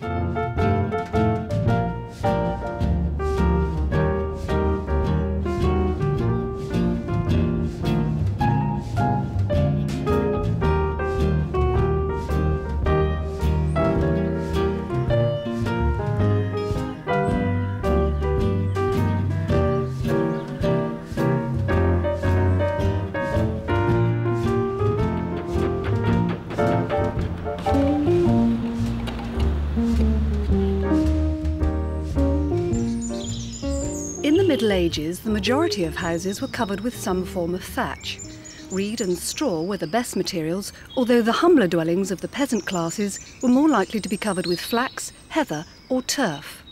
Música Middle Ages, the majority of houses were covered with some form of thatch. Reed and straw were the best materials, although the humbler dwellings of the peasant classes were more likely to be covered with flax, heather, or turf.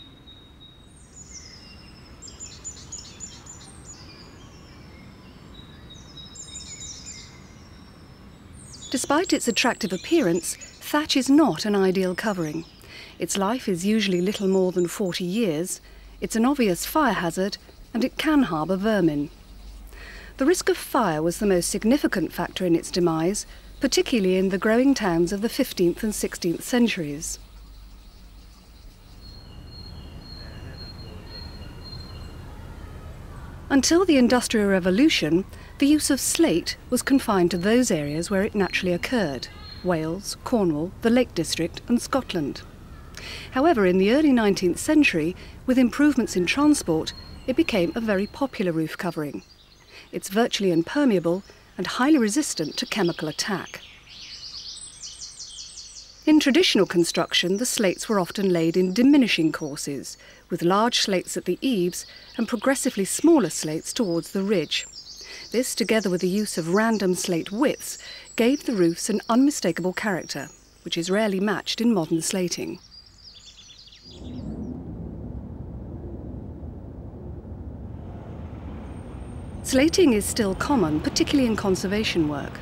Despite its attractive appearance, thatch is not an ideal covering. Its life is usually little more than 40 years, it's an obvious fire hazard, and it can harbour vermin. The risk of fire was the most significant factor in its demise, particularly in the growing towns of the 15th and 16th centuries. Until the Industrial Revolution, the use of slate was confined to those areas where it naturally occurred Wales, Cornwall, the Lake District, and Scotland. However, in the early 19th century, with improvements in transport, it became a very popular roof covering. It's virtually impermeable and highly resistant to chemical attack. In traditional construction, the slates were often laid in diminishing courses, with large slates at the eaves and progressively smaller slates towards the ridge. This, together with the use of random slate widths, gave the roofs an unmistakable character, which is rarely matched in modern slating. Slating is still common, particularly in conservation work.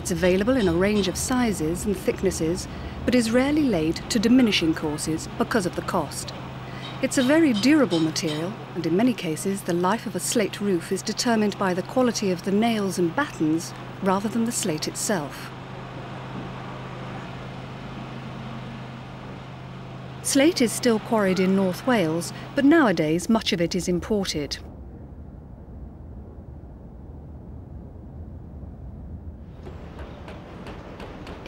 It's available in a range of sizes and thicknesses, but is rarely laid to diminishing courses because of the cost. It's a very durable material, and in many cases the life of a slate roof is determined by the quality of the nails and battens rather than the slate itself. Slate is still quarried in North Wales, but nowadays much of it is imported.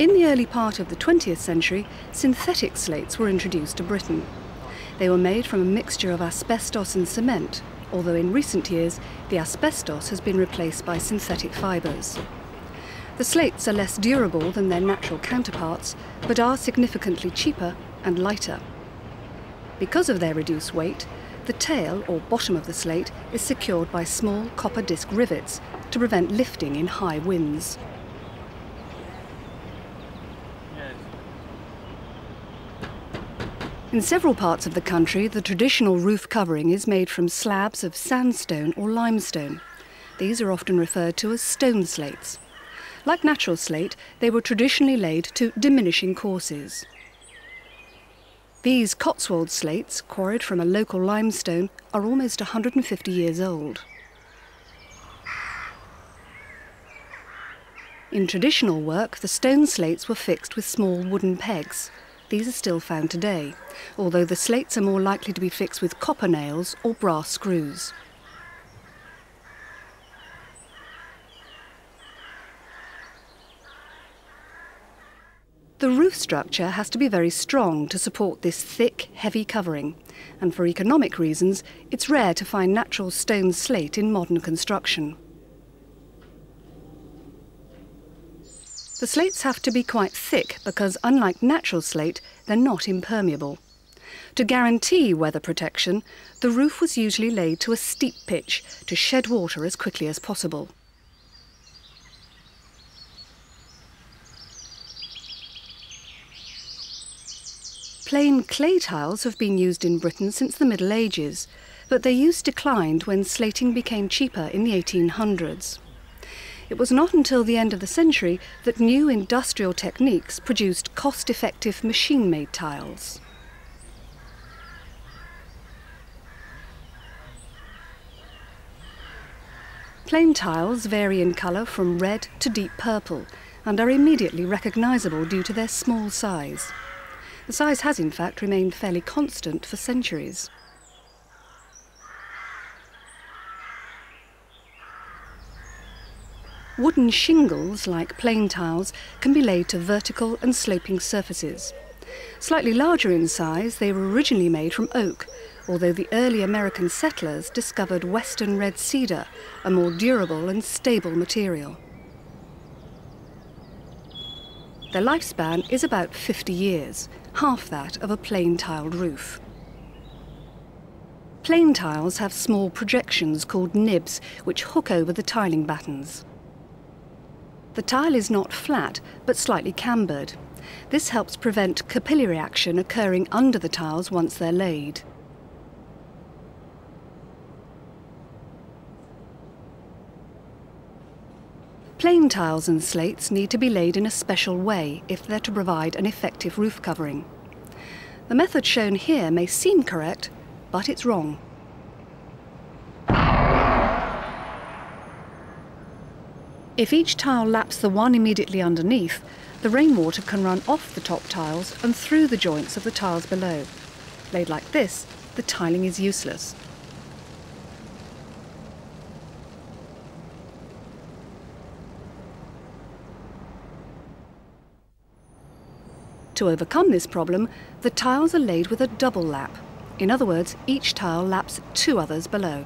In the early part of the 20th century, synthetic slates were introduced to Britain. They were made from a mixture of asbestos and cement, although in recent years the asbestos has been replaced by synthetic fibres. The slates are less durable than their natural counterparts, but are significantly cheaper and lighter. Because of their reduced weight, the tail or bottom of the slate is secured by small copper disc rivets to prevent lifting in high winds. In several parts of the country, the traditional roof covering is made from slabs of sandstone or limestone. These are often referred to as stone slates. Like natural slate, they were traditionally laid to diminishing courses. These Cotswold slates, quarried from a local limestone, are almost 150 years old. In traditional work, the stone slates were fixed with small wooden pegs. These are still found today, although the slates are more likely to be fixed with copper nails or brass screws. The roof structure has to be very strong to support this thick, heavy covering, and for economic reasons, it's rare to find natural stone slate in modern construction. The slates have to be quite thick because, unlike natural slate, they're not impermeable. To guarantee weather protection, the roof was usually laid to a steep pitch to shed water as quickly as possible. Plain clay tiles have been used in Britain since the Middle Ages, but their use declined when slating became cheaper in the 1800s. It was not until the end of the century that new industrial techniques produced cost-effective machine-made tiles. Plain tiles vary in colour from red to deep purple and are immediately recognisable due to their small size. The size has in fact remained fairly constant for centuries. Wooden shingles, like plain tiles, can be laid to vertical and sloping surfaces. Slightly larger in size, they were originally made from oak, although the early American settlers discovered western red cedar, a more durable and stable material. Their lifespan is about 50 years, half that of a plain tiled roof. Plain tiles have small projections called nibs, which hook over the tiling battens. The tile is not flat, but slightly cambered. This helps prevent capillary action occurring under the tiles once they're laid. Plain tiles and slates need to be laid in a special way if they're to provide an effective roof covering. The method shown here may seem correct, but it's wrong. If each tile laps the one immediately underneath, the rainwater can run off the top tiles and through the joints of the tiles below. Laid like this, the tiling is useless. To overcome this problem, the tiles are laid with a double lap. In other words, each tile laps two others below.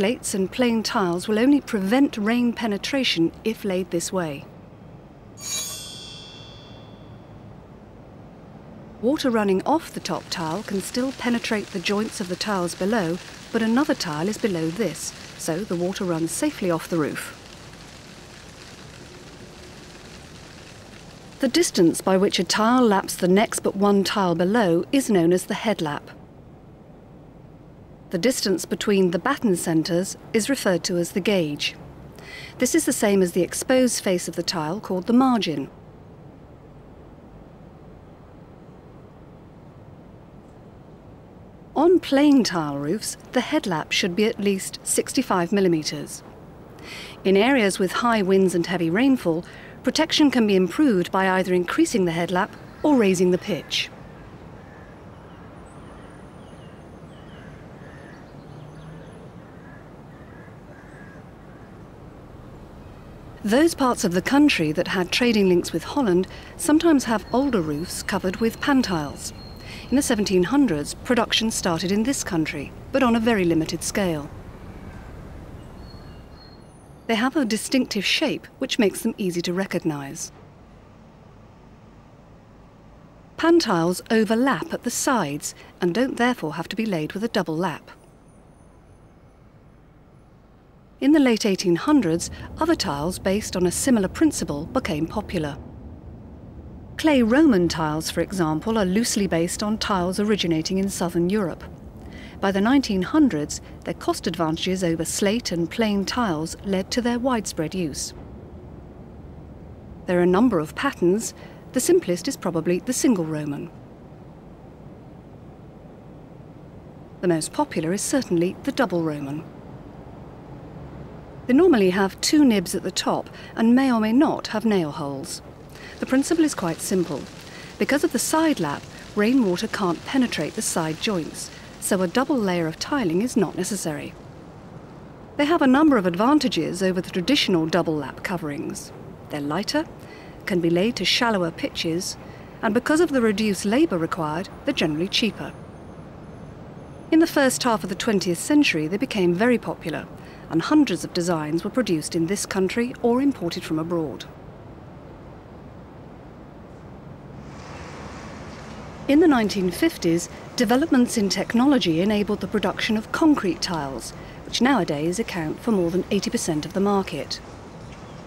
Slates and plain tiles will only prevent rain penetration if laid this way. Water running off the top tile can still penetrate the joints of the tiles below, but another tile is below this, so the water runs safely off the roof. The distance by which a tile laps the next but one tile below is known as the headlap. The distance between the batten centres is referred to as the gauge. This is the same as the exposed face of the tile called the margin. On plain tile roofs, the headlap should be at least 65 millimetres. In areas with high winds and heavy rainfall, protection can be improved by either increasing the headlap or raising the pitch. Those parts of the country that had trading links with Holland sometimes have older roofs covered with pantiles. In the 1700s, production started in this country, but on a very limited scale. They have a distinctive shape which makes them easy to recognise. Pantiles overlap at the sides and don't therefore have to be laid with a double lap. In the late 1800s, other tiles based on a similar principle became popular. Clay Roman tiles, for example, are loosely based on tiles originating in southern Europe. By the 1900s, their cost advantages over slate and plain tiles led to their widespread use. There are a number of patterns. The simplest is probably the single Roman. The most popular is certainly the double Roman. They normally have two nibs at the top and may or may not have nail holes. The principle is quite simple. Because of the side lap, rainwater can't penetrate the side joints, so a double layer of tiling is not necessary. They have a number of advantages over the traditional double lap coverings. They're lighter, can be laid to shallower pitches, and because of the reduced labour required, they're generally cheaper. In the first half of the 20th century, they became very popular, and hundreds of designs were produced in this country or imported from abroad. In the 1950s, developments in technology enabled the production of concrete tiles, which nowadays account for more than 80% of the market.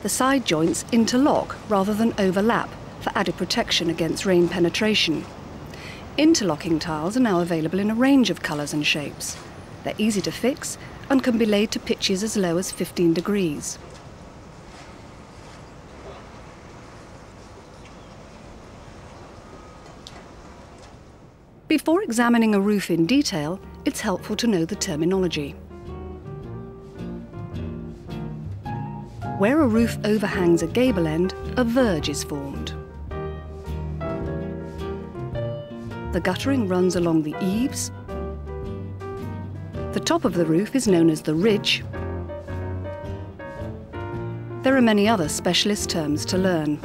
The side joints interlock rather than overlap for added protection against rain penetration. Interlocking tiles are now available in a range of colours and shapes. They're easy to fix and can be laid to pitches as low as 15 degrees. Before examining a roof in detail, it's helpful to know the terminology. Where a roof overhangs a gable end, a verge is formed. The guttering runs along the eaves. The top of the roof is known as the ridge. There are many other specialist terms to learn.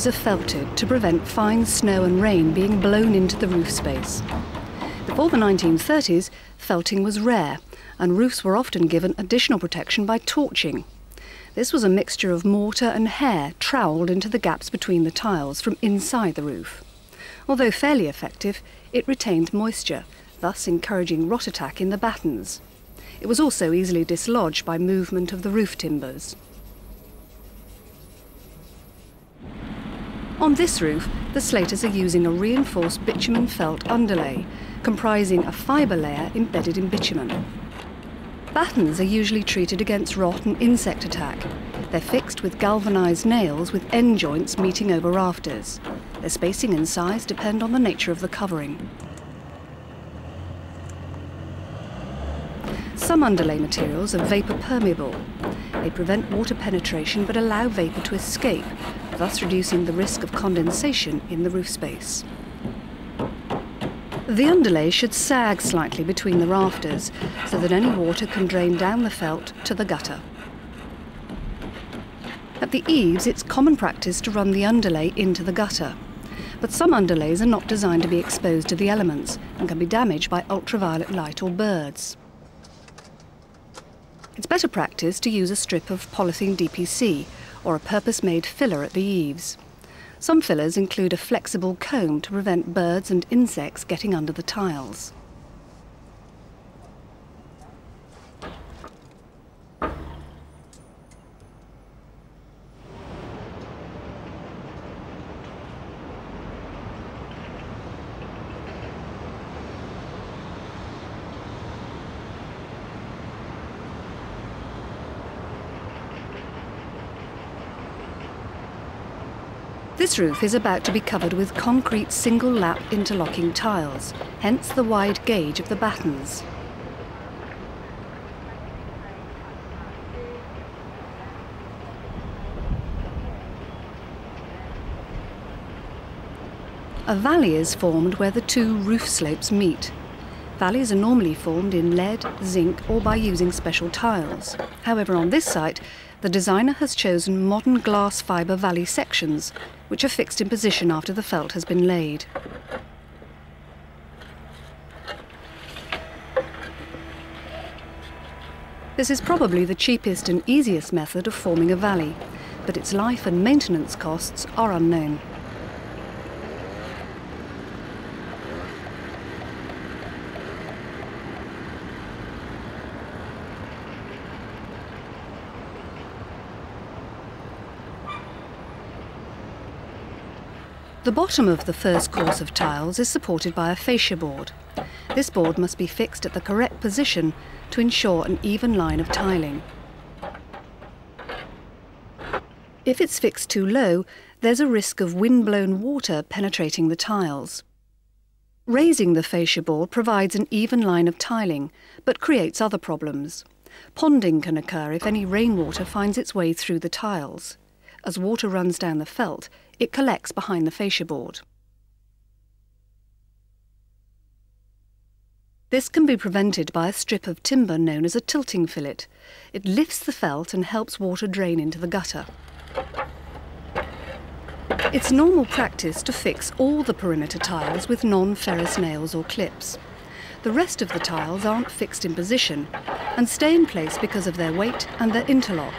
Roofs are felted to prevent fine snow and rain being blown into the roof space. Before the 1930s, felting was rare, and roofs were often given additional protection by torching. This was a mixture of mortar and hair trowelled into the gaps between the tiles from inside the roof. Although fairly effective, it retained moisture, thus encouraging rot attack in the battens. It was also easily dislodged by movement of the roof timbers. On this roof, the slaters are using a reinforced bitumen felt underlay, comprising a fibre layer embedded in bitumen. Battens are usually treated against rot and insect attack. They're fixed with galvanised nails with end joints meeting over rafters. Their spacing and size depend on the nature of the covering. Some underlay materials are vapour permeable. They prevent water penetration but allow vapour to escape, thus reducing the risk of condensation in the roof space. The underlay should sag slightly between the rafters so that any water can drain down the felt to the gutter. At the eaves, it's common practice to run the underlay into the gutter. But some underlays are not designed to be exposed to the elements and can be damaged by ultraviolet light or birds. It's better practice to use a strip of polythene DPC or a purpose-made filler at the eaves. Some fillers include a flexible comb to prevent birds and insects getting under the tiles. This roof is about to be covered with concrete single lap interlocking tiles, hence the wide gauge of the battens. A valley is formed where the two roof slopes meet. Valleys are normally formed in lead, zinc or by using special tiles. However, on this site, the designer has chosen modern glass fibre valley sections, which are fixed in position after the felt has been laid. This is probably the cheapest and easiest method of forming a valley, but its life and maintenance costs are unknown. The bottom of the first course of tiles is supported by a fascia board. This board must be fixed at the correct position to ensure an even line of tiling. If it's fixed too low, there's a risk of wind-blown water penetrating the tiles. Raising the fascia board provides an even line of tiling, but creates other problems. Ponding can occur if any rainwater finds its way through the tiles. As water runs down the felt, it collects behind the fascia board. This can be prevented by a strip of timber known as a tilting fillet. It lifts the felt and helps water drain into the gutter. It's normal practice to fix all the perimeter tiles with non-ferrous nails or clips. The rest of the tiles aren't fixed in position and stay in place because of their weight and their interlock.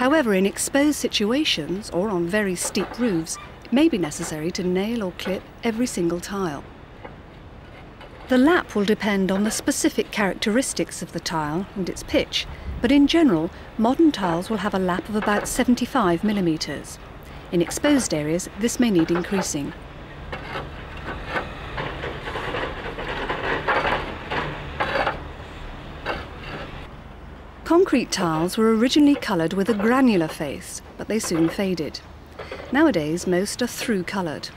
However, in exposed situations or on very steep roofs, it may be necessary to nail or clip every single tile. The lap will depend on the specific characteristics of the tile and its pitch, but in general, modern tiles will have a lap of about 75 millimetres. In exposed areas, this may need increasing. Concrete tiles were originally coloured with a granular face, but they soon faded. Nowadays, most are through coloured.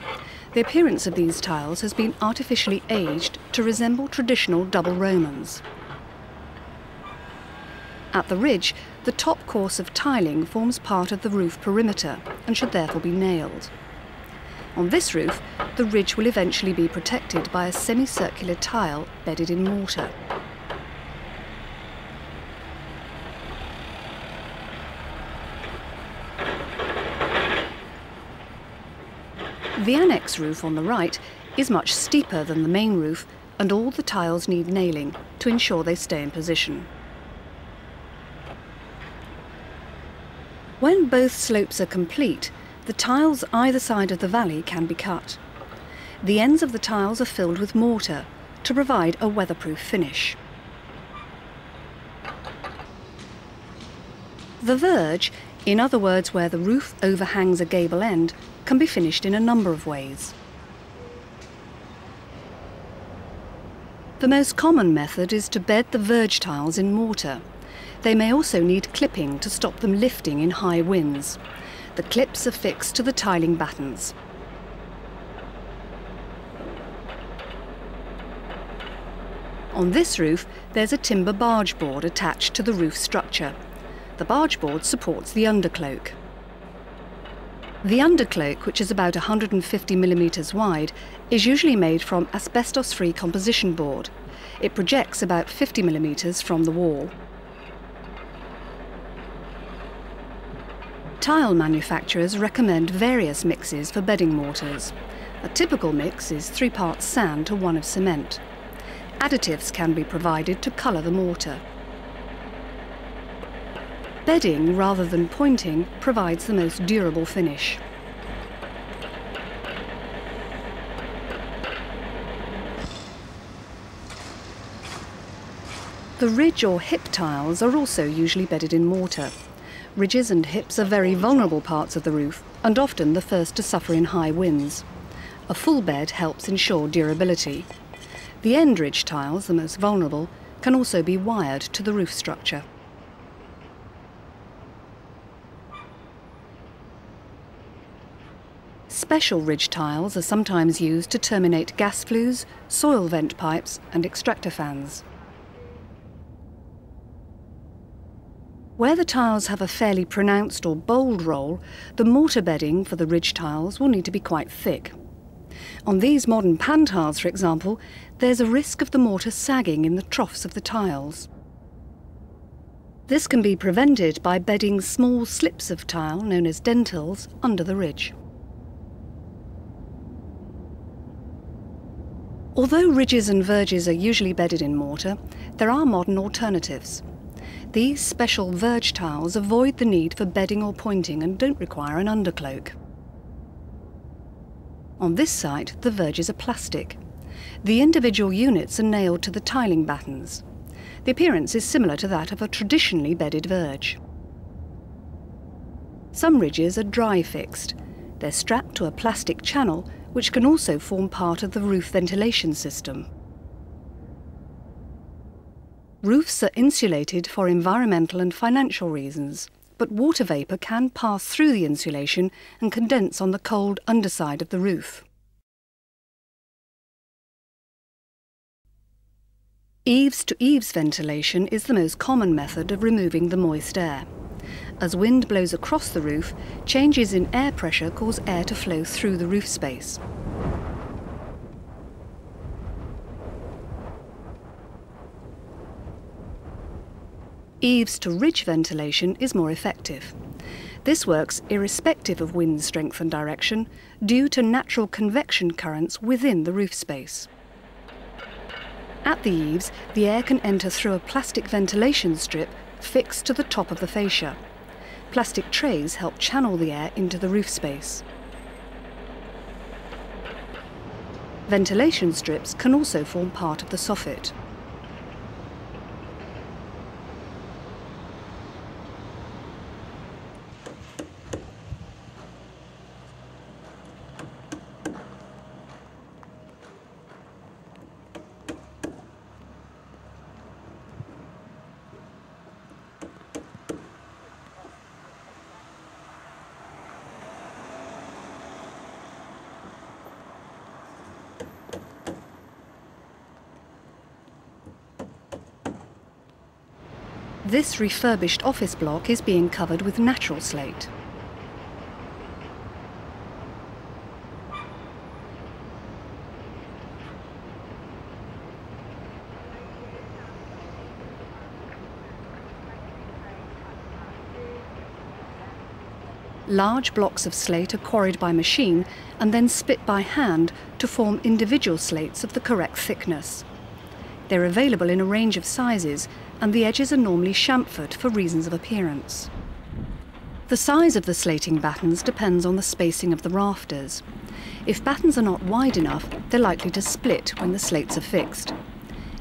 The appearance of these tiles has been artificially aged to resemble traditional double Romans. At the ridge, the top course of tiling forms part of the roof perimeter and should therefore be nailed. On this roof, the ridge will eventually be protected by a semicircular tile bedded in mortar. The annex roof on the right is much steeper than the main roof and all the tiles need nailing to ensure they stay in position. When both slopes are complete, the tiles either side of the valley can be cut. The ends of the tiles are filled with mortar to provide a weatherproof finish. The verge, in other words where the roof overhangs a gable end, can be finished in a number of ways. The most common method is to bed the verge tiles in mortar. They may also need clipping to stop them lifting in high winds. The clips are fixed to the tiling battens. On this roof, there's a timber barge board attached to the roof structure. The barge board supports the undercloak. The undercloak, which is about 150 millimetres wide, is usually made from asbestos-free composition board. It projects about 50 millimetres from the wall. Tile manufacturers recommend various mixes for bedding mortars. A typical mix is three parts sand to one of cement. Additives can be provided to colour the mortar. Bedding rather than pointing provides the most durable finish. The ridge or hip tiles are also usually bedded in mortar. Ridges and hips are very vulnerable parts of the roof and often the first to suffer in high winds. A full bed helps ensure durability. The end ridge tiles, the most vulnerable, can also be wired to the roof structure. Special ridge tiles are sometimes used to terminate gas flues, soil vent pipes and extractor fans. Where the tiles have a fairly pronounced or bold roll, the mortar bedding for the ridge tiles will need to be quite thick. On these modern pan tiles, for example, there's a risk of the mortar sagging in the troughs of the tiles. This can be prevented by bedding small slips of tile, known as dentils, under the ridge. Although ridges and verges are usually bedded in mortar, there are modern alternatives. These special verge tiles avoid the need for bedding or pointing and don't require an undercloak. On this site, the verges are plastic. The individual units are nailed to the tiling battens. The appearance is similar to that of a traditionally bedded verge. Some ridges are dry fixed. They're strapped to a plastic channel which can also form part of the roof ventilation system. Roofs are insulated for environmental and financial reasons, but water vapour can pass through the insulation and condense on the cold underside of the roof. Eaves to eaves ventilation is the most common method of removing the moist air. As wind blows across the roof, changes in air pressure cause air to flow through the roof space. Eaves to ridge ventilation is more effective. This works irrespective of wind strength and direction due to natural convection currents within the roof space. At the eaves, the air can enter through a plastic ventilation strip fixed to the top of the fascia. Plastic trays help channel the air into the roof space. Ventilation strips can also form part of the soffit. This refurbished office block is being covered with natural slate. Large blocks of slate are quarried by machine and then split by hand to form individual slates of the correct thickness. They're available in a range of sizes and the edges are normally chamfered for reasons of appearance. The size of the slating battens depends on the spacing of the rafters. If battens are not wide enough, they're likely to split when the slates are fixed.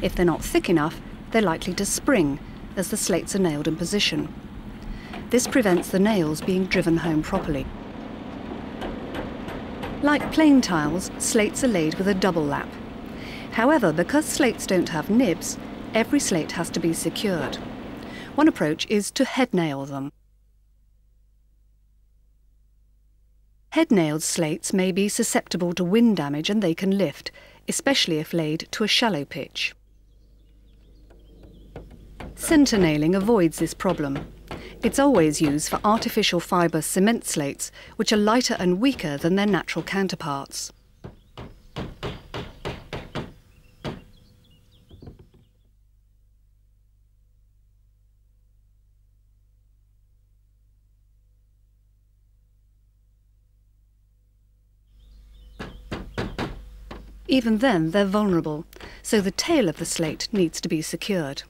If they're not thick enough, they're likely to spring as the slates are nailed in position. This prevents the nails being driven home properly. Like plain tiles, slates are laid with a double lap. However, because slates don't have nibs, every slate has to be secured. One approach is to head nail them. Head nailed slates may be susceptible to wind damage and they can lift, especially if laid to a shallow pitch. Centre nailing avoids this problem. It's always used for artificial fibre cement slates, which are lighter and weaker than their natural counterparts. Even then, they're vulnerable, so the tail of the slate needs to be secured.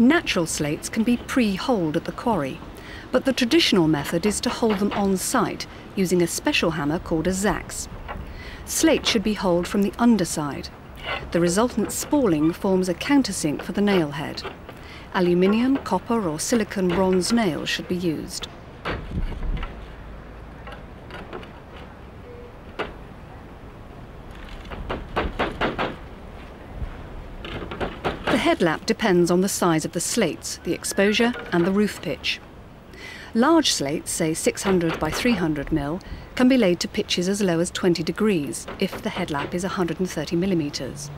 Natural slates can be pre-holed at the quarry, but the traditional method is to hold them on site using a special hammer called a zax. Slate should be holed from the underside. The resultant spalling forms a countersink for the nail head. Aluminium, copper or silicon bronze nails should be used. The headlap depends on the size of the slates, the exposure and the roof pitch. Large slates, say 600 by 300 mil, can be laid to pitches as low as 20 degrees if the headlap is 130 millimetres.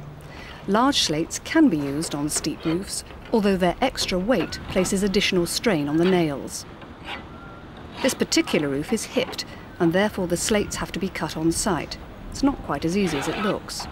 Large slates can be used on steep roofs, although their extra weight places additional strain on the nails. This particular roof is hipped, and therefore the slates have to be cut on site. It's not quite as easy as it looks.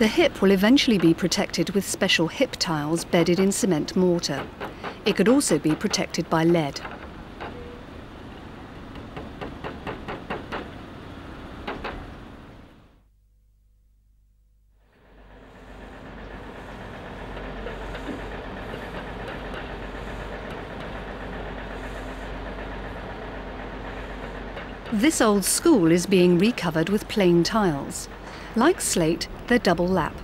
The hip will eventually be protected with special hip tiles bedded in cement mortar. It could also be protected by lead. This old school is being recovered with plain tiles. Like slate, they're double lap,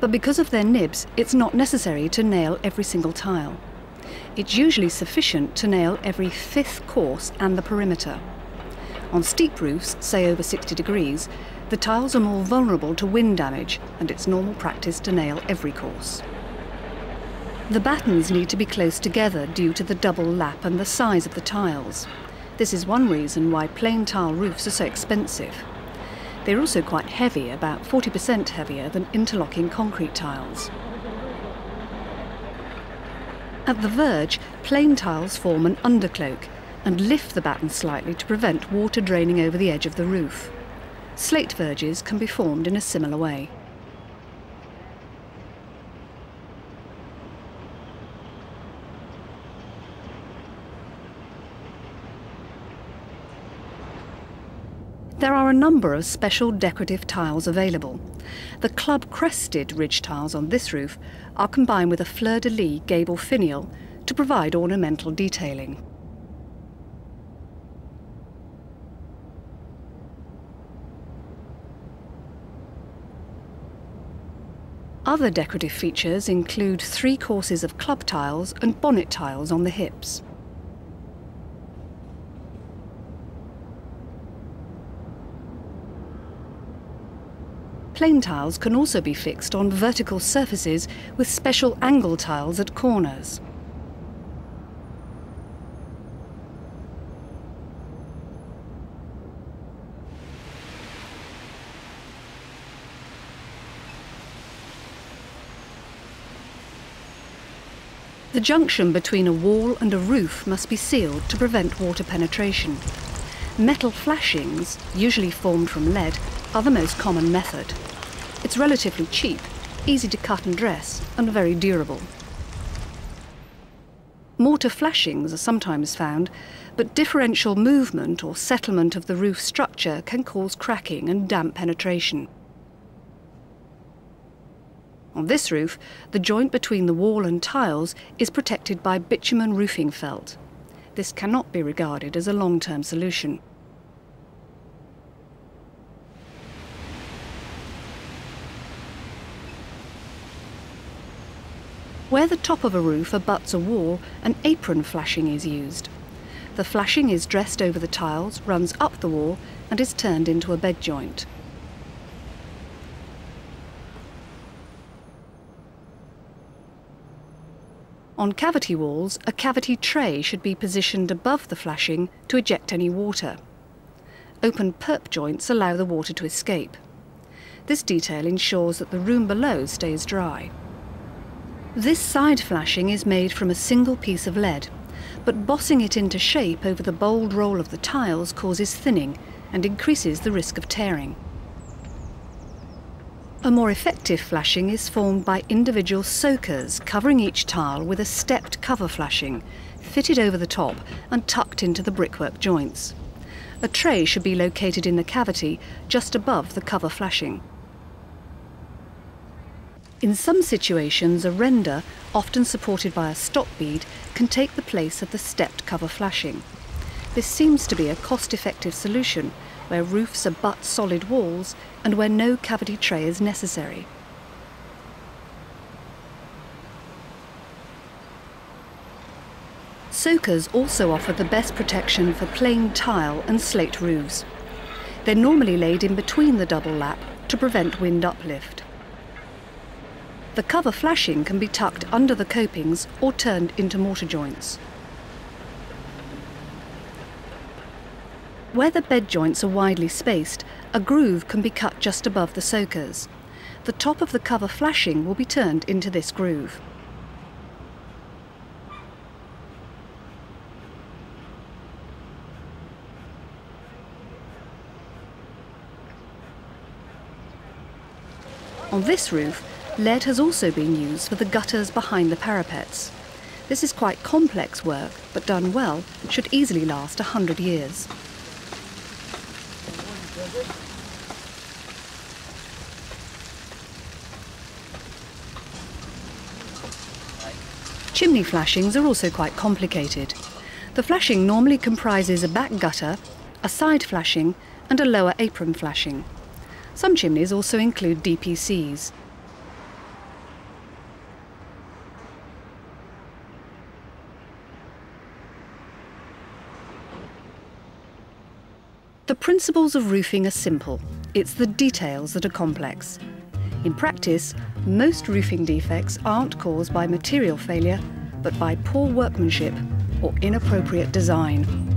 but because of their nibs, it's not necessary to nail every single tile. It's usually sufficient to nail every fifth course and the perimeter. On steep roofs, say over 60 degrees, the tiles are more vulnerable to wind damage and it's normal practice to nail every course. The battens need to be close together due to the double lap and the size of the tiles. This is one reason why plain tile roofs are so expensive. They're also quite heavy, about 40% heavier than interlocking concrete tiles. At the verge, plain tiles form an undercloak and lift the batten slightly to prevent water draining over the edge of the roof. Slate verges can be formed in a similar way. There are a number of special decorative tiles available. The club crested ridge tiles on this roof are combined with a fleur-de-lis gable finial to provide ornamental detailing. Other decorative features include three courses of club tiles and bonnet tiles on the hips. Plain tiles can also be fixed on vertical surfaces with special angle tiles at corners. The junction between a wall and a roof must be sealed to prevent water penetration. Metal flashings, usually formed from lead, are the most common method. It's relatively cheap, easy to cut and dress, and very durable. Mortar flashings are sometimes found, but differential movement or settlement of the roof structure can cause cracking and damp penetration. On this roof, the joint between the wall and tiles is protected by bitumen roofing felt. This cannot be regarded as a long-term solution. Where the top of a roof abuts a wall, an apron flashing is used. The flashing is dressed over the tiles, runs up the wall, and is turned into a bed joint. On cavity walls, a cavity tray should be positioned above the flashing to eject any water. Open perp joints allow the water to escape. This detail ensures that the room below stays dry. This side flashing is made from a single piece of lead, but bossing it into shape over the bold roll of the tiles causes thinning and increases the risk of tearing. A more effective flashing is formed by individual soakers covering each tile with a stepped cover flashing, fitted over the top and tucked into the brickwork joints. A tray should be located in the cavity just above the cover flashing. In some situations, a render, often supported by a stop bead, can take the place of the stepped cover flashing. This seems to be a cost-effective solution where roofs are abut solid walls and where no cavity tray is necessary. Soakers also offer the best protection for plain tile and slate roofs. They're normally laid in between the double lap to prevent wind uplift. The cover flashing can be tucked under the copings or turned into mortar joints. Where the bed joints are widely spaced, a groove can be cut just above the soakers. The top of the cover flashing will be turned into this groove. On this roof, Lead has also been used for the gutters behind the parapets. This is quite complex work, but done well, should easily last a hundred years. Chimney flashings are also quite complicated. The flashing normally comprises a back gutter, a side flashing and a lower apron flashing. Some chimneys also include DPCs. The principles of roofing are simple. It's the details that are complex. In practice, most roofing defects aren't caused by material failure, but by poor workmanship or inappropriate design.